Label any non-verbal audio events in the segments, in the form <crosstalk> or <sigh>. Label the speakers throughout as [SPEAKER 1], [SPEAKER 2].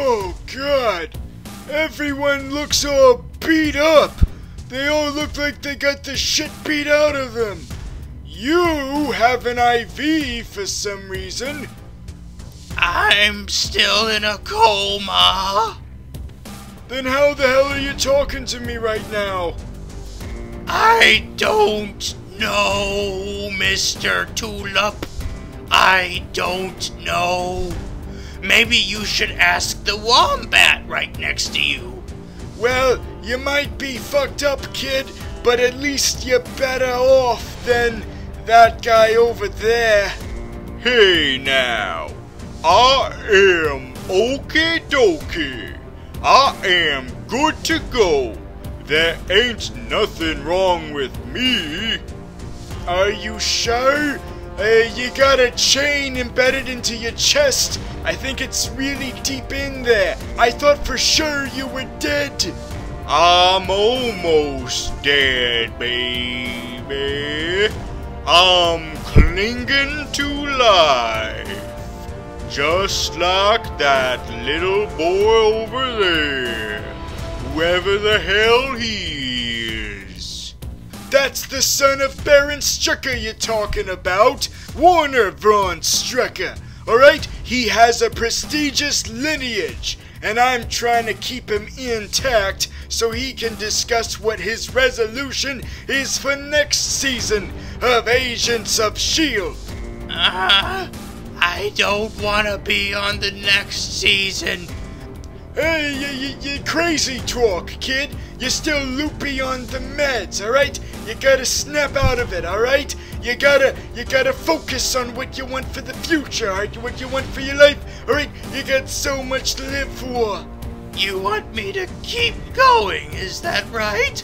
[SPEAKER 1] Oh, God. Everyone looks all beat up. They all look like they got the shit beat out of them. You have an IV for some reason.
[SPEAKER 2] I'm still in a coma.
[SPEAKER 1] Then how the hell are you talking to me right now?
[SPEAKER 2] I don't know, Mr. Tulip. I don't know. Maybe you should ask the wombat right next to you.
[SPEAKER 1] Well, you might be fucked up, kid, but at least you're better off than that guy over there.
[SPEAKER 3] Hey now, I am okie dokie. I am good to go. There ain't nothing wrong with me.
[SPEAKER 1] Are you sure? Uh, you got a chain embedded into your chest. I think it's really deep in there. I thought for sure you were dead.
[SPEAKER 3] I'm almost dead, baby. I'm clinging to life. Just like that little boy over there. Whoever the hell he.
[SPEAKER 1] That's the son of Baron Strucker you're talking about. Warner Von Strucker. Alright? He has a prestigious lineage. And I'm trying to keep him intact so he can discuss what his resolution is for next season of Agents of S.H.I.E.L.D.
[SPEAKER 2] Uh, I don't want to be on the next season.
[SPEAKER 1] Hey, you, you, you crazy talk, kid. You're still loopy on the meds, alright? You gotta snap out of it, alright? You gotta, you gotta focus on what you want for the future, alright? What you want for your life, alright? You got so much to live for.
[SPEAKER 2] You want me to keep going, is that right?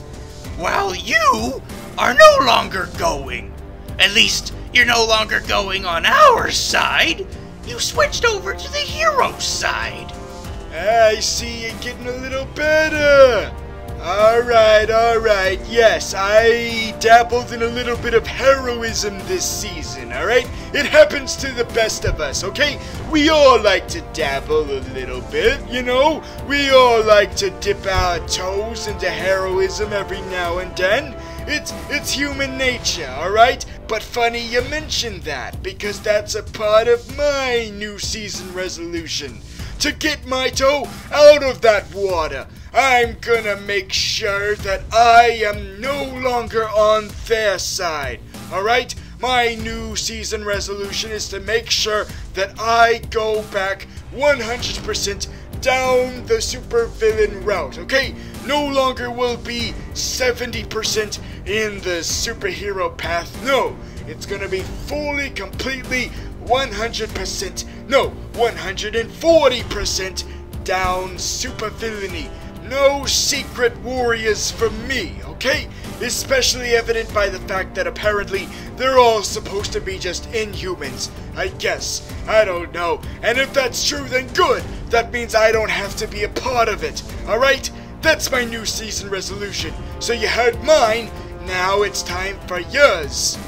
[SPEAKER 2] While you are no longer going. At least, you're no longer going on our side. You switched over to the hero side.
[SPEAKER 1] I see you're getting a little better. Alright, alright, yes, I dabbled in a little bit of heroism this season, alright? It happens to the best of us, okay? We all like to dabble a little bit, you know? We all like to dip our toes into heroism every now and then. It's it's human nature, alright? But funny you mentioned that, because that's a part of my new season resolution. To get my toe out of that water. I'm gonna make sure that I am no longer on their side. Alright? My new season resolution is to make sure that I go back 100% down the supervillain route, okay? No longer will be 70% in the superhero path. No, it's gonna be fully, completely, 100%, no, 140% down supervillainy. No secret warriors for me, okay? Especially evident by the fact that apparently they're all supposed to be just inhumans. I guess. I don't know. And if that's true, then good. That means I don't have to be a part of it. Alright? That's my new season resolution. So you heard mine. Now it's time for yours.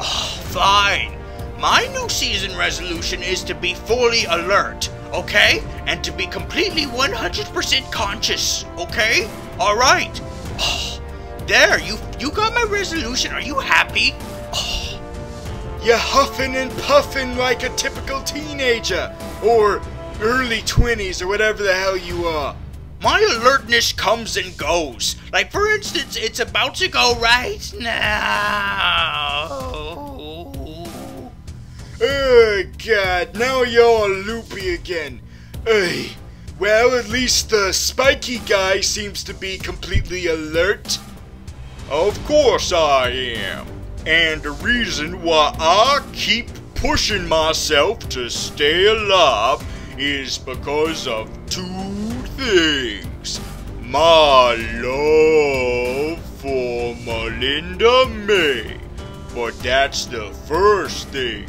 [SPEAKER 2] Oh, fine. My new season resolution is to be fully alert, okay? And to be completely 100% conscious, okay? Alright. Oh, <sighs> there, you you got my resolution. Are you happy? <sighs> Oh,
[SPEAKER 1] You're huffing and puffing like a typical teenager. Or early 20s or whatever the hell you are.
[SPEAKER 2] my alertness comes and goes. Like, for instance, it's about to go right now.
[SPEAKER 1] God, now you're loopy again. Ugh. Well, at least the spiky guy seems to be completely alert.
[SPEAKER 3] Of course I am. And the reason why I keep pushing myself to stay alive is because of two things. My love for Melinda May. But that's the first thing.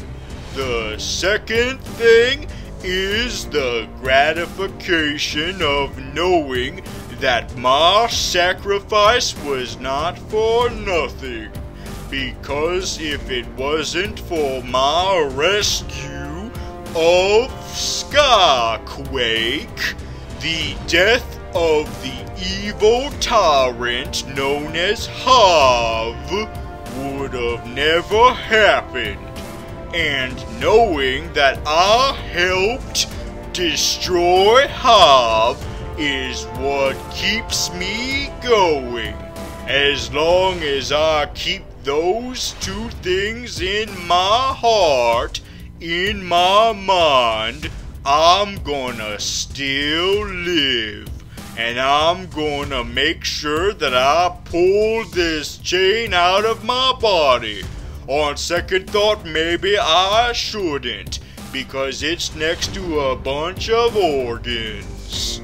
[SPEAKER 3] The second thing is the gratification of knowing that my sacrifice was not for nothing. Because if it wasn't for my rescue of
[SPEAKER 4] Skyquake, the death of the evil tyrant known as Hive would have never happened. And knowing that I helped destroy Hive is what keeps me going. As long as I keep those two things in my heart, in my mind, I'm gonna still live. And I'm gonna make sure that I pull this chain out of my body. On second thought, maybe I shouldn't, because it's next to a bunch of organs.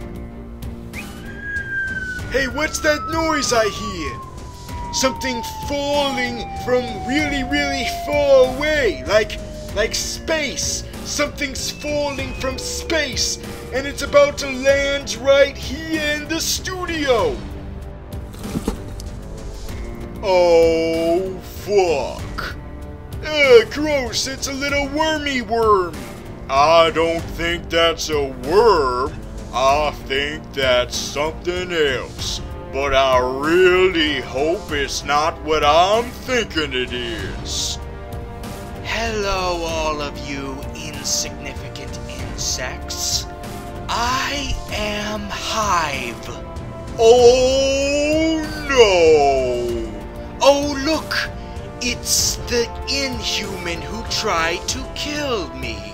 [SPEAKER 5] Hey, what's that noise I hear? Something falling from really, really far away, like, like space. Something's falling from space, and it's about to land right here in the studio.
[SPEAKER 4] Oh, fuck.
[SPEAKER 5] Ugh, eh, gross, it's a little wormy worm.
[SPEAKER 4] I don't think that's a worm. I think that's something else. But I really hope it's not what I'm thinking it is.
[SPEAKER 1] Hello, all of you insignificant insects. I am Hive.
[SPEAKER 4] Oh no!
[SPEAKER 1] It's the inhuman who tried to kill me.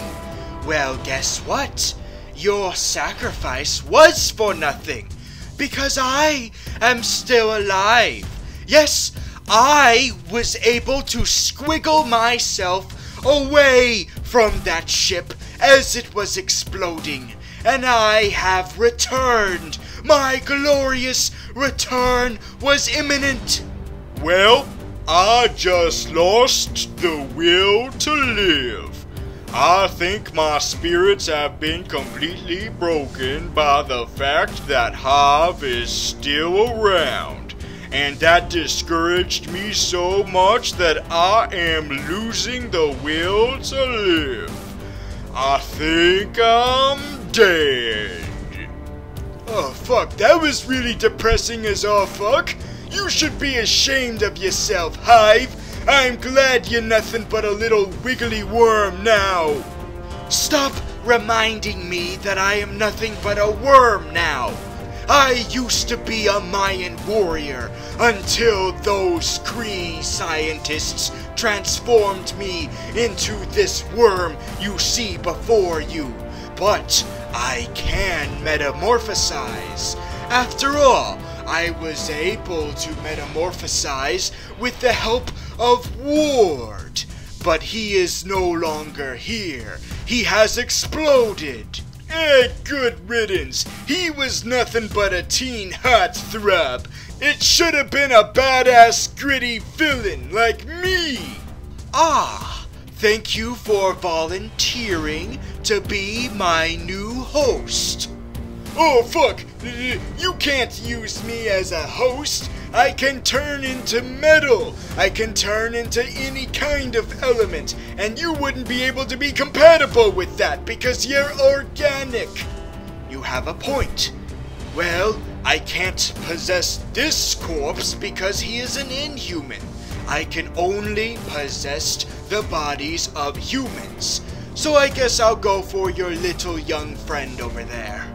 [SPEAKER 1] Well, guess what? Your sacrifice was for nothing, because I am still alive. Yes, I was able to squiggle myself away from that ship as it was exploding, and I have returned. My glorious return was imminent.
[SPEAKER 4] Well, I just lost the will to live. I think my spirits have been completely broken by the fact that Hive is still around, and that discouraged me so much that I am losing the will to live. I think I'm dead.
[SPEAKER 5] Oh, fuck, that was really depressing as all fuck. You should be ashamed of yourself, Hive. I'm glad you're nothing but a little wiggly worm now.
[SPEAKER 1] Stop reminding me that I am nothing but a worm now. I used to be a Mayan warrior until those Kree scientists transformed me into this worm you see before you. But I can metamorphosize. After all, I was able to metamorphosize with the help of Ward. But he is no longer here. He has exploded.
[SPEAKER 5] Eh, good riddance. He was nothing but a teen hot throb. It should have been a badass, gritty villain like me.
[SPEAKER 1] Ah, thank you for volunteering to be my new host.
[SPEAKER 5] Oh, fuck! You can't use me as a host. I can turn into metal. I can turn into any kind of element. And you wouldn't be able to be compatible with that because you're organic.
[SPEAKER 1] You have a point. Well, I can't possess this corpse because he is an inhuman. I can only possess the bodies of humans. So I guess I'll go for your little young friend over there.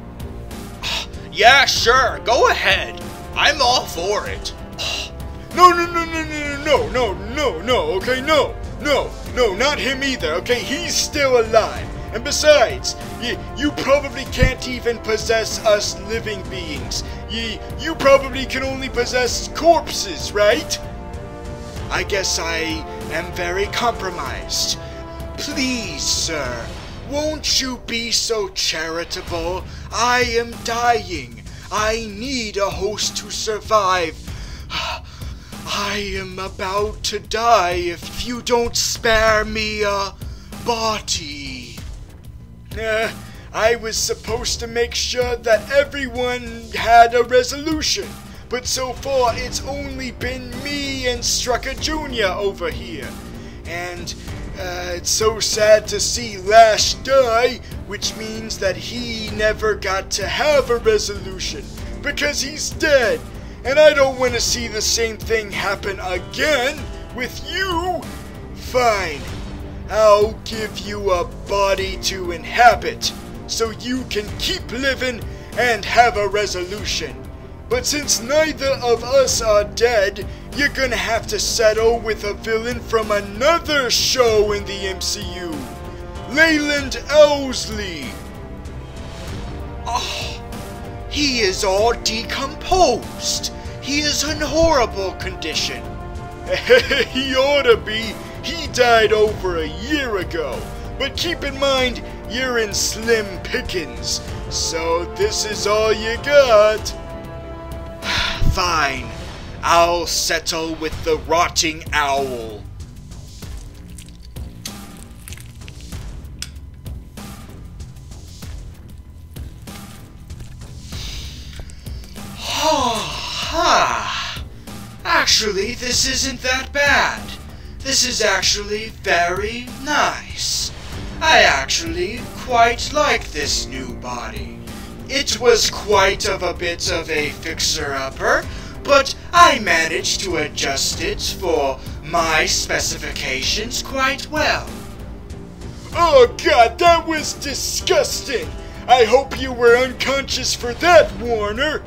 [SPEAKER 1] Yeah, sure, go ahead. I'm all for it. <sighs>
[SPEAKER 5] No, no, no, no, no, no, no, no, no, okay, no, no, no, not him either, okay? He's still alive. And besides, you, you probably can't even possess us living beings. You, you probably can only possess corpses, right?
[SPEAKER 1] I guess I am very compromised. Please, sir, won't you be so charitable? I am dying. I need a host to survive. <sighs> I am about to die if you don't spare me a body.
[SPEAKER 5] Uh, I was supposed to make sure that everyone had a resolution, but so far it's only been me and Strucker Jr. over here. And uh, it's so sad to see Lash die,
[SPEAKER 2] which means that he never got to have a resolution because he's dead. And I don't want to see the same thing happen again with you. Fine. I'll give you a body to inhabit so you can keep living and have a resolution. But since neither of us are dead, you're gonna have to settle with a villain from another show in the MCU. Leland Owlsley.
[SPEAKER 1] Oh, ah, he is all decomposed. He is in horrible condition. <laughs>
[SPEAKER 2] he ought to be. He died over a year ago. But keep in mind, you're in slim pickings. So this is all you got.
[SPEAKER 1] Fine. I'll settle with the rotting owl. Ha! <sighs> Ah, actually, this isn't that bad. This is actually very nice. I actually quite like this new body. It was quite of a bit of a fixer-upper, but I managed to adjust it for my specifications quite well.
[SPEAKER 2] Oh god, that was disgusting! I hope you were unconscious for that, Warner!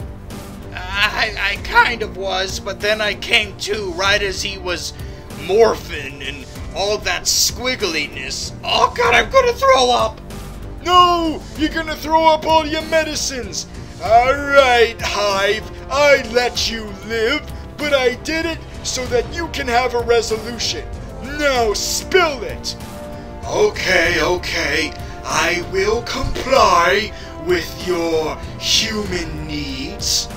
[SPEAKER 1] I, I kind of was, but then I came to right as he was morphing and all that squiggliness. Oh god, I'm gonna throw up!
[SPEAKER 2] No! You're gonna throw up all your medicines! Alright, Hive, I let you live, but I did it so that you can have a resolution. Now spill it!
[SPEAKER 1] Okay, okay, I will comply with your human needs.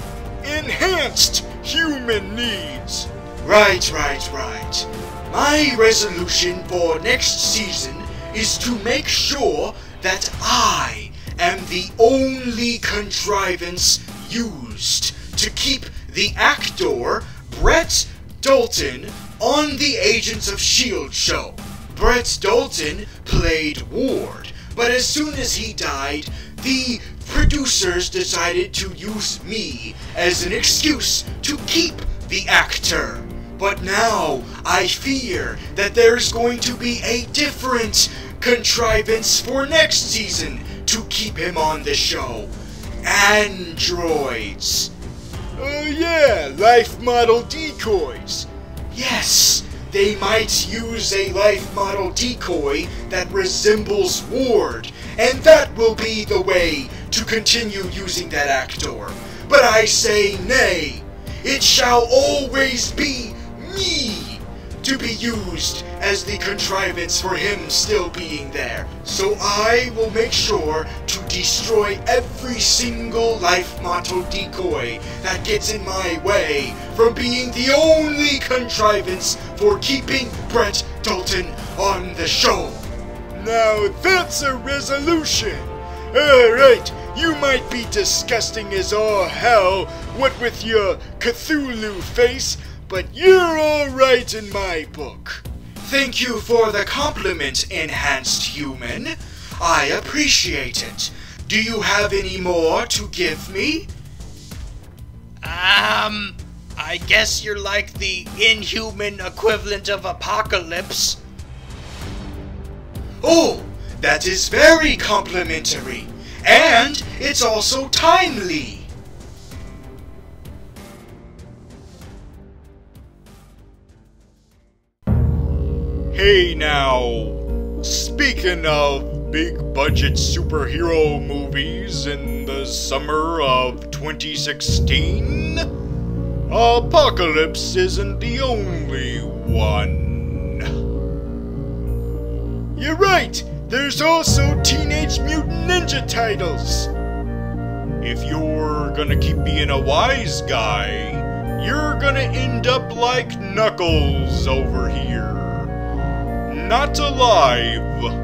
[SPEAKER 2] Enhanced human needs!
[SPEAKER 1] Right, right, right. My resolution for next season is to make sure that I am the only contrivance used to keep the actor Brett Dalton on the Agents of S.H.I.E.L.D. show. Brett Dalton played Ward, but as soon as he died, the producers decided to use me as an excuse to keep the actor. But now I fear that there's going to be a different contrivance for next season to keep him on the show. Androids.
[SPEAKER 2] Oh yeah, life model decoys.
[SPEAKER 1] Yes, they might use a life model decoy that resembles Ward, and that will be the way to continue using that actor. But I say nay. It shall always be to be used as the contrivance for him still being there. So I will make sure to destroy every single life model decoy that gets in my way from being the only contrivance for keeping Brett Dalton on the show.
[SPEAKER 2] Now that's a resolution. Alright, you might be disgusting as all hell, what with your Cthulhu face, but you're alright in my book.
[SPEAKER 1] Thank you for the compliment, enhanced human. I appreciate it. Do you have any more to give me? Um, I guess you're like the inhuman equivalent of Apocalypse. Oh, that is very complimentary. And it's also timely.
[SPEAKER 6] Hey now, speaking of big budget superhero movies in the summer of 2016, Apocalypse isn't the only one.
[SPEAKER 2] You're right, there's also Teenage Mutant Ninja Turtles.
[SPEAKER 6] If you're gonna keep being a wise guy, you're gonna end up like Knuckles over here. Not alive,